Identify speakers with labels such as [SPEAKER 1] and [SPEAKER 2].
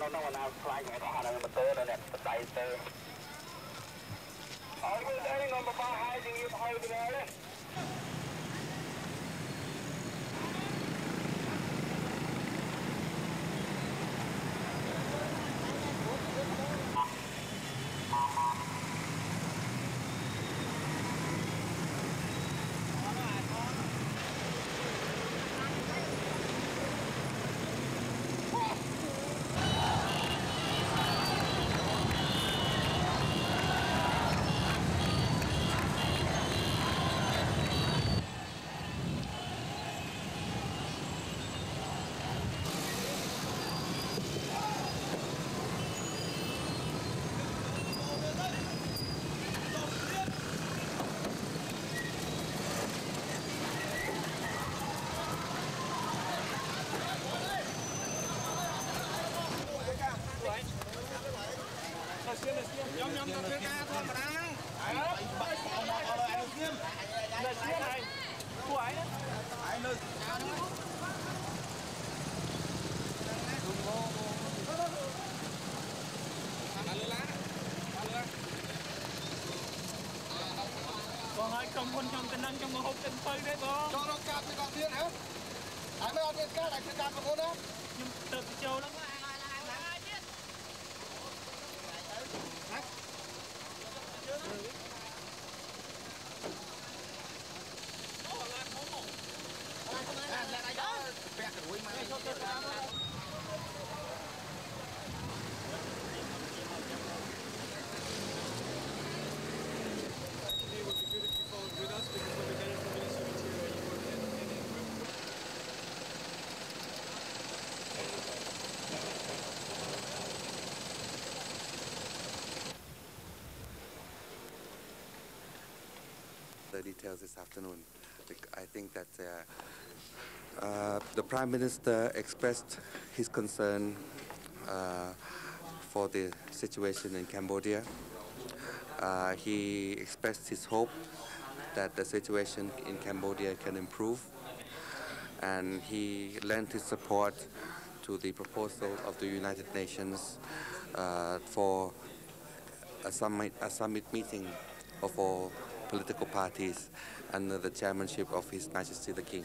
[SPEAKER 1] នៅក្នុងអនាគតខ្លាញ់ហ្នឹងអត់ហ្នឹងម៉ូតូនៅអ្នកបដៃទៅអើយមើលដែរងំបបហើយជាងយប់ហើយទៅដែ
[SPEAKER 2] ខ្ញុំខ្ញុំទៅធ្វើការធម្មតាអើបាក់អមអរឯងស្ងៀមនៅស្ងៀមហើយពួកឯងឯងនៅបងហើយក្រុមហ៊ុនខ្ញុំទៅនឹងខ្ញុំមកហូបទឹកពៅទេបងចង់រកកាប់ទៅកងទៀតហ៎ហើយមិនអត់មានការតែធ្វើការប្រកួតណាខ្ញុំទៅចូលហ្នឹង
[SPEAKER 3] the details this afternoon. I think that uh, uh, the Prime Minister expressed his concern uh, for the situation in Cambodia. Uh, he expressed his hope that the situation in Cambodia can improve, and he lent his support to the proposal of the United Nations uh, for a summit, a summit meeting of all political parties under the chairmanship of His Majesty the King.